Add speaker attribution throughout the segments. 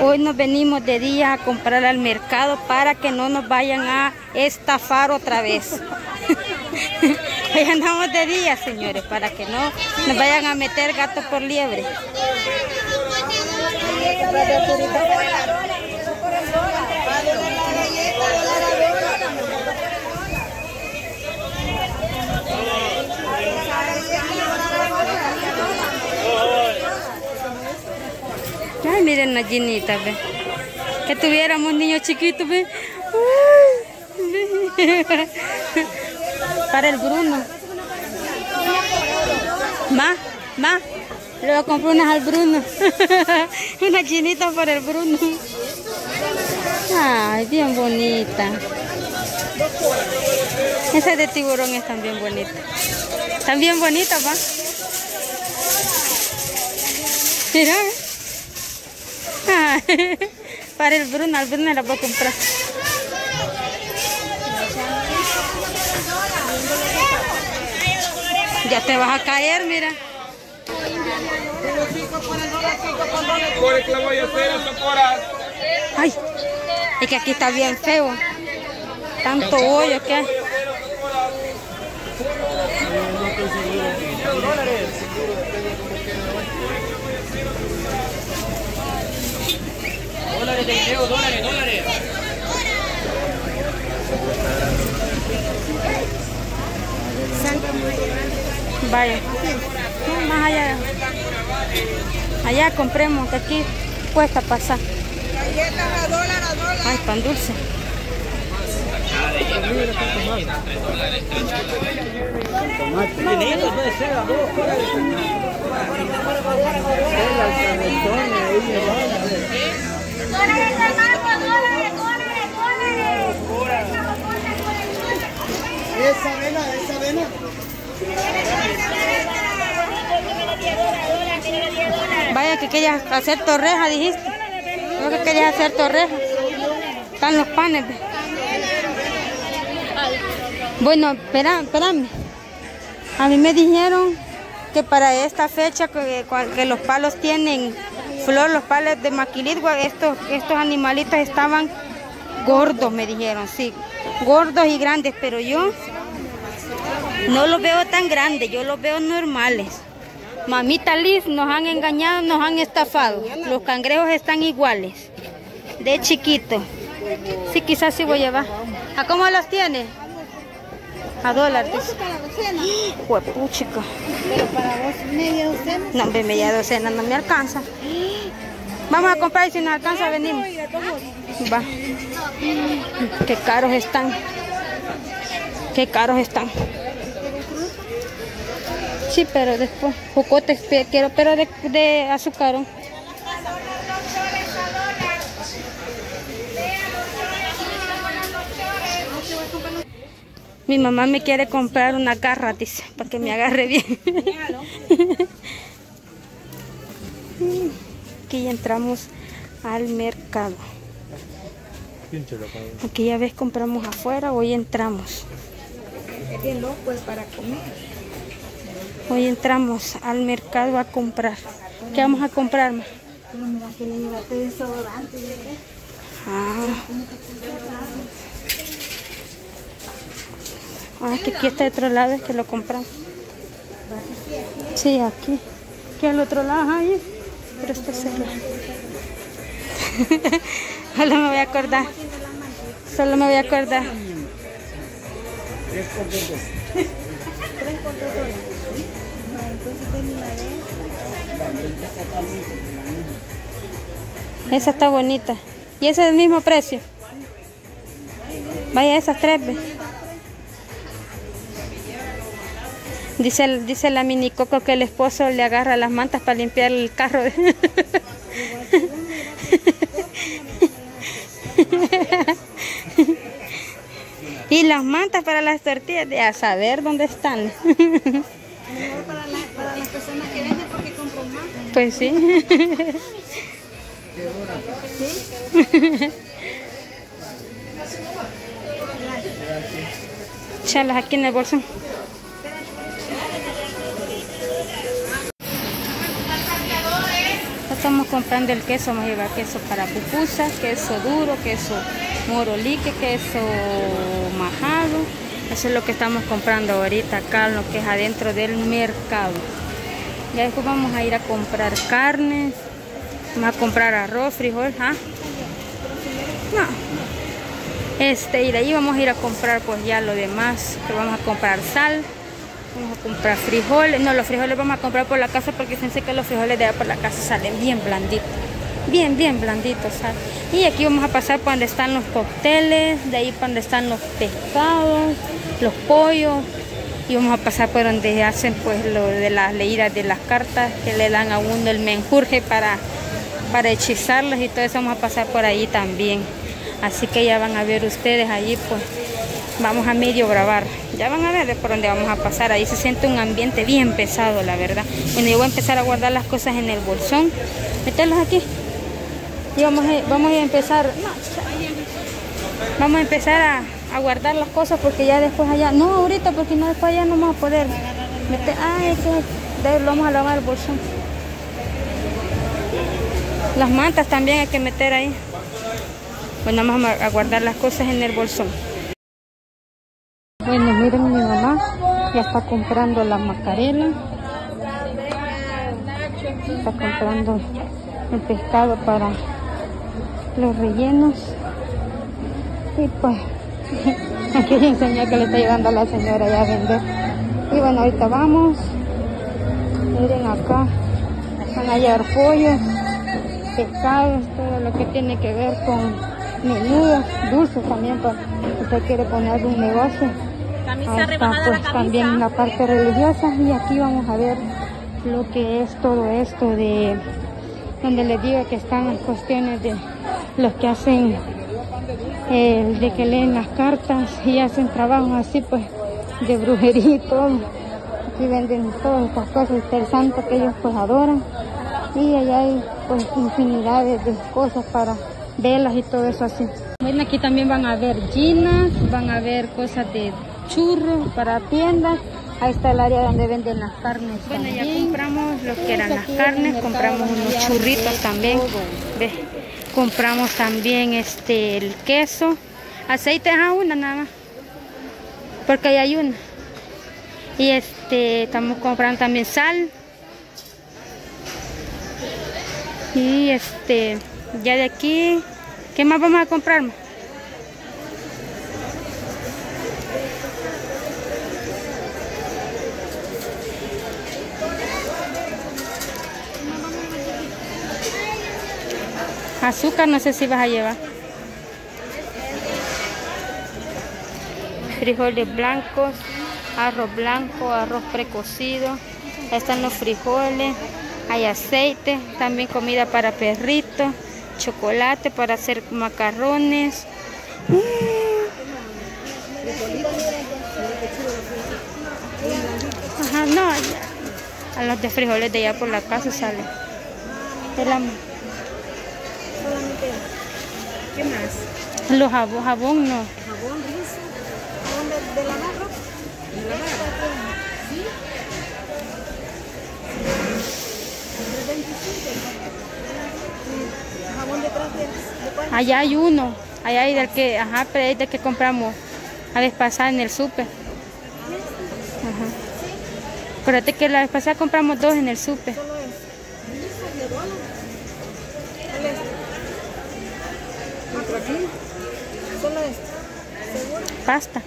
Speaker 1: Hoy nos venimos de día a comprar al mercado para que no nos vayan a estafar otra vez. Hoy andamos de día, señores, para que no nos vayan a meter gato por liebre. Miren las ginitas, ve. Que tuviéramos niños chiquitos, ve. Para el Bruno. Más, más. A comprar unas al Bruno. unas chinitas para el Bruno. Ay, bien bonita. Esa de tiburón es también bonita. También bonita, va. Mira. Para el Bruno, al Bruno la voy a comprar. Ya te vas a caer, mira. Ay, es que aquí está bien feo. Tanto hoyo que hay.
Speaker 2: Dólares dólares, dólares.
Speaker 1: Vaya. No, más allá. Allá compremos, que aquí cuesta pasar.
Speaker 3: Galletas a dólar, a dólar.
Speaker 1: Ay, pan dulce.
Speaker 3: Dólares
Speaker 4: Esa esa.
Speaker 1: Vaya que querías hacer torreja, dijiste. No que querías hacer torreja. Están los panes. Bueno, espera, espérame. A mí me dijeron que para esta fecha que, que los palos tienen flor, los palos de maquilitgua, estos, estos animalitos estaban gordos, me dijeron, sí, gordos y grandes, pero yo no los veo tan grandes, yo los veo normales. Mamita Liz, nos han engañado, nos han estafado. Los cangrejos están iguales, de chiquito. Sí, quizás sí voy a llevar. ¿A cómo los tiene? A dólar. Huepuchica.
Speaker 3: Pero para vos media docena.
Speaker 1: No, hombre, media docena no me alcanza. Vamos a comprar y si nos alcanza venimos. Va. Qué caros están. Qué caros están. Sí, pero después. Jocotes quiero, pero de, de azúcar. Mi mamá me quiere comprar una garra, dice, para que me agarre bien. Aquí entramos al mercado. Aquí ya ves compramos afuera, hoy entramos.
Speaker 3: Es bien loco, es para comer.
Speaker 1: Hoy entramos al mercado a comprar. ¿Qué vamos a comprar? ma?
Speaker 3: Pero mira que le llevaste desodorante. ¿ya ves?
Speaker 1: Ah. Ah, que aquí está de otro lado, es que lo compramos. Sí, aquí. Aquí al otro lado, ahí. Pero está cerrado. Solo me voy a acordar. Solo me voy a acordar. Esa está bonita. ¿Y ese es el mismo precio? Vaya, esas tres. ve. Dice, dice la mini coco que el esposo le agarra las mantas para limpiar el carro. y las mantas para las tortillas, de a saber dónde están. Pues sí. Aquí en el bolso. Estamos comprando el queso, vamos a llevar queso para pupusas, queso duro, queso morolique, queso majado. Eso es lo que estamos comprando ahorita acá, lo que es adentro del mercado. Ya después vamos a ir a comprar carnes, vamos a comprar arroz, frijol, ¿ah? No. Este, y de ahí vamos a ir a comprar pues ya lo demás, que vamos a comprar sal, vamos a comprar frijoles, no, los frijoles vamos a comprar por la casa porque fíjense que los frijoles de allá por la casa salen bien blanditos, bien, bien blanditos ¿sabes? Y aquí vamos a pasar por donde están los cócteles, de ahí por donde están los pescados, los pollos, y vamos a pasar por donde hacen pues lo de las leídas de las cartas que le dan a uno el menjurje para, para hechizarlas y todo eso vamos a pasar por ahí también. Así que ya van a ver ustedes allí pues vamos a medio grabar. Ya van a ver por dónde vamos a pasar. Ahí se siente un ambiente bien pesado, la verdad. Bueno, yo voy a empezar a guardar las cosas en el bolsón. Meterlos aquí. Y vamos a, vamos a empezar. Vamos a empezar a, guardar las cosas porque ya después allá. No, ahorita porque no después allá no vamos a poder meter. Ah, ese, lo vamos a lavar el bolsón. Las mantas también hay que meter ahí. Bueno, vamos a guardar las cosas en el bolsón. Bueno, miren mi mamá ya está comprando la macarela. Está comprando el pescado para los rellenos. Y pues, aquí enseñé que le está ayudando a la señora ya a vender. Y bueno, ahorita vamos. Miren acá, van a hallar pollos, pescados, todo lo que tiene que ver con menudos, dulces también, si usted quiere poner un negocio. Ahí está pues también la parte religiosa. Y aquí vamos a ver lo que es todo esto de donde les digo que están las cuestiones de los que hacen eh, de que leen las cartas y hacen trabajos así pues de brujería y todo. Aquí venden todas estas cosas del santo que ellos pues adoran. Y allá hay pues infinidades de cosas para velas y todo eso así. Bueno aquí también van a ver ginas van a ver cosas de churros para tiendas. Ahí está el área donde venden las carnes. Bueno, ya compramos lo que eran las carnes, compramos unos churritos también. Compramos también este el queso. Aceite a una nada más. Porque ahí hay una. Y este estamos comprando también sal. Y este ya de aquí, ¿qué más vamos a comprar? Azúcar no sé si vas a llevar. Frijoles blancos, arroz blanco, arroz precocido. Ahí están los frijoles, hay aceite, también comida para perritos, chocolate para hacer macarrones. Ajá, no, a los de frijoles de allá por la casa sale.
Speaker 3: ¿Qué más?
Speaker 1: Los jabón, jabón no.
Speaker 3: Jabón, rizo. Jabón de, de la barra. De la barra. ¿Sí? 325. Jabón detrás de, de
Speaker 1: Allá hay uno. Allá hay del que, ajá, pero hay del que compramos a vez pasada en el súper. Ajá. Acuérdate que la vez pasada compramos dos en el súper.
Speaker 3: ¿Seguro?
Speaker 1: Pasta.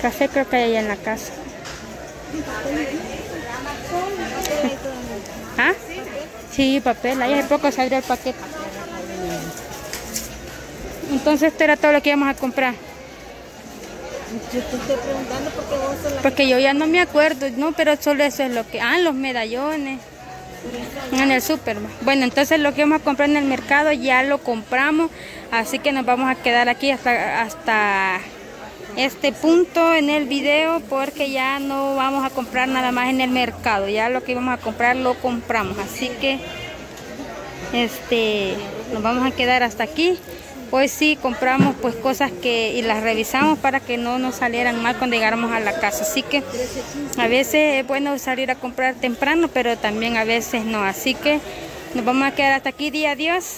Speaker 1: Café creo que hay en la casa. ¿Ah? Sí, papel. Ahí hace poco salió el paquete. Entonces esto era todo lo que íbamos a comprar.
Speaker 3: Yo te estoy porque vos sos la
Speaker 1: Porque yo ya no me acuerdo, no, pero solo eso es lo que... Ah, los medallones. En el súper. Bueno, entonces lo que vamos a comprar en el mercado ya lo compramos. Así que nos vamos a quedar aquí hasta, hasta este punto en el video porque ya no vamos a comprar nada más en el mercado. Ya lo que íbamos a comprar lo compramos. Así que este nos vamos a quedar hasta aquí. Pues sí compramos pues cosas que y las revisamos para que no nos salieran mal cuando llegáramos a la casa. Así que a veces es bueno salir a comprar temprano, pero también a veces no. Así que nos vamos a quedar hasta aquí. Día adiós.